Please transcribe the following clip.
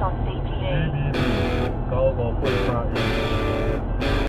on CTA. Go, go,